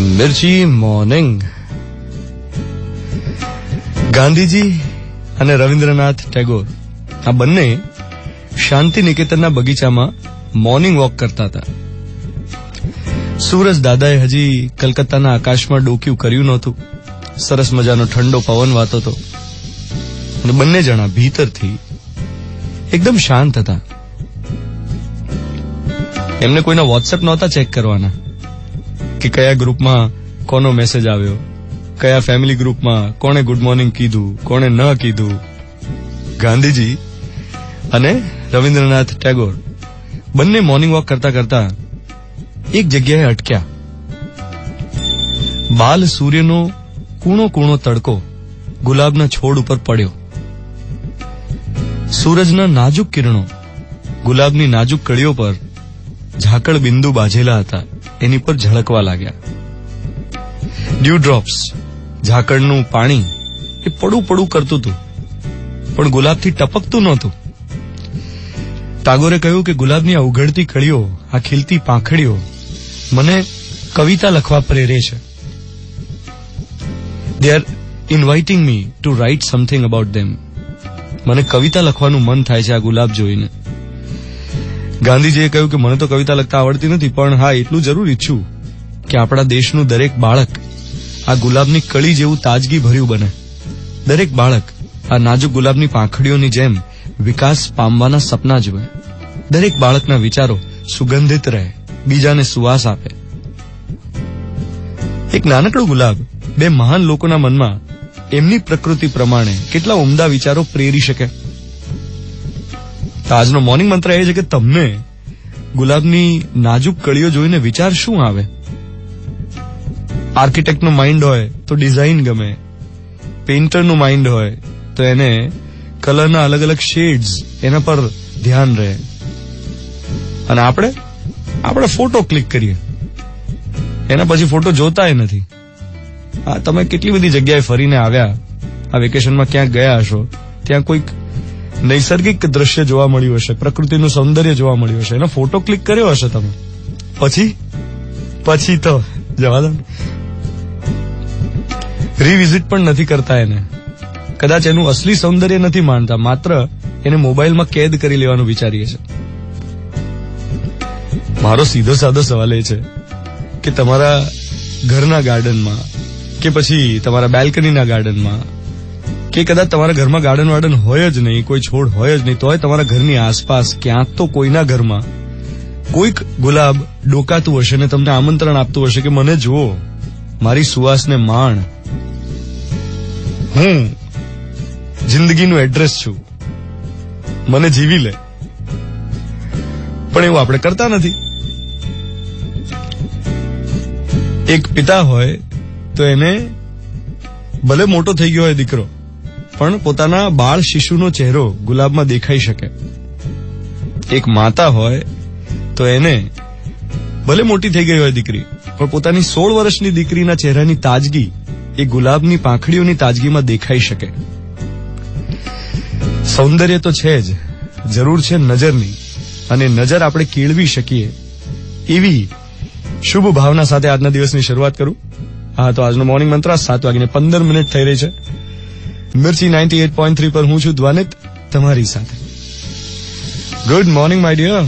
મિર્ચી morning Gandhiji અને રવિન્દ્રનાથ ટેગોર આ બંને શાંતિ નિકેતનના બગીચામાં મોર્નિંગ વોક કરતા હતા સુરજ દાદાએ હજી કલકત્તાના આકાશમાં ડોક્યું કર્યું નહોતું સરસ મજાનો ઠંડો પવન વાતો હતો અને બંને જણા ભીતરથી એકદમ શાંત હતા એમને કોઈના વોટ્સએપ નહોતા ચેક કરવાના કે કયા ગ્રુપમાં કોનો મેસેજ આવ્યો? કયા ફેમિલી ગ્રુપમાં કોણે ગુડ મોર્નિંગ કીધું? કોણે ન કીધું? ગાંધીજી અને રવિન્દ્રનાથ ટેગોર બંને મોર્નિંગ વોક કરતા કરતા એક જગ્યાએ અટક્યા. બાલ સૂર્યનો કૂણો કૂણો તડકો ગુલાબના છોડ ઉપર પડ્યો. સૂરજના નાજુક કિરણો ગુલાબની નાજુક કળીઓ પર ઝાકળ બિંદુ બાજેલા હતા. એની પર ઝળકવા લાગ્યા. ડ્યુ ડ્રોપ્સ ઝાકળનું પાણી, એ પડું પડું કરતું હતું. પણ ગુલાબથી ટપકતું નહોતું. ટાગોરે કહ્યું કે ગુલાબની આ ઉઘડતી કળીઓ આ ખીલતી પાંખડીઓ, મને કવિતા લખવા પ્રેરે છે. They are inviting me to write something about them મને કવિતા લખવાનું મન થાય છે આ ગુલાબ જોઈને. ગાંધીજીએ કહ્યું કે મને તો કવિતા લખતા આવડતી નથી, પણ હા, એટલું જરૂર ઈચ્છું કે આપણા દેશનું દરેક બાળક આ ગુલાબની કળી જેવું તાજગી ભર્યું બને. દરેક બાળક આ નાજુક ગુલાબની પાંખડીઓની જેમ વિકાસ પામવાના સપના જુએ દરેક બાળકના વિચારો સુગંધિત રહે, બીજાને સુવાસ આપે. એક નાનકડું ગુલાબ બે મહાન લોકોના મનમાં એમની પ્રકૃતિ પ્રમાણે કેટલા ઉમદા વિચારો પ્રેરી શકે. તો આજનો મોર્નિંગ મંત્ર એ છે કે તમને ગુલાબની નાજુક કળીઓ જોઈને વિચાર શું આવે? આર્કિટેક્ટનું માઇન્ડ હોય તો ડિઝાઇન ગમે. પેઇન્ટરનું માઇન્ડ હોય તો એને કલરના અલગ અલગ શેડ્સ એના પર ધ્યાન રહે. અને આપણે આપણે ફોટો ક્લિક કરીએ. એના પછી ફોટો જોતાય નથી. આ તમે કેટલી બધી જગ્યાએ ફરીને આવ્યા? આ વેકેશનમાં ક્યાંક ગયા હશો? ત્યાં કોઈક નૈસર્ગિક દ્રશ્ય જોવા મળ્યું હશે, પ્રકૃતિનું સૌંદર્ય જોવા મળ્યું હશે. એનો ફોટો ક્લિક કર્યો હશે તમે? પછી? પછી તો, જવા દો. રીવિઝિટ પણ નથી કરતા એને. કદાચ એનું અસલી સૌંદર્ય નથી માનતા માત્ર એને મોબાઈલમાં કેદ કરી લેવાનું વિચારીએ છે. મારો સીધો સાદો સવાલ એ છે કે તમારા ઘરના ગાર્ડનમાં કે પછી તમારા બેલ્કનીના ગાર્ડનમાં કે કદાચ તમારા ઘરમાં ગાર્ડન વાર્ડન હોય જ નહીં, કોઈ છોડ હોય જ નહીં, તોય તમારા ઘરની આસપાસ ક્યાંક તો કોઈના ઘરમાં કોઈક ગુલાબ ડોકાતું હશે ને તમને આમંત્રણ આપતું હશે કે મને જુઓ, મારી સુવાસને માણ. હું જિંદગીનું એડ્રેસ છું. મને જીવી લે. પણ એવું આપણે કરતા નથી. એક પિતા હોય તો એને ભલે મોટો થઈ ગયો હોય દીકરો પણ પોતાના બાળ શિશુનો ચહેરો ગુલાબમાં દેખાઈ શકે. એક માતા હોય તો એને ભલે મોટી થઈ ગઈ હોય દીકરી, પણ પોતાની સોળ વર્ષની દીકરીના ચહેરાની તાજગી એ ગુલાબની પાંખડીઓની તાજગીમાં દેખાઈ શકે. સૌંદર્ય તો છે જ, જરૂર છે નજરની, અને નજર આપણે કેળવી શકીએ એવી શુભ ભાવના સાથે આજના દિવસની શરૂઆત કરું. હા, તો આજનો મોર્નિંગ મંત્ર સાત વાગીને પંદર મિનિટ થઈ રહી છે. Mirchi ninety eight point three પર હું છું દ્વાનિત, તમારી સાથે. Good morning my dear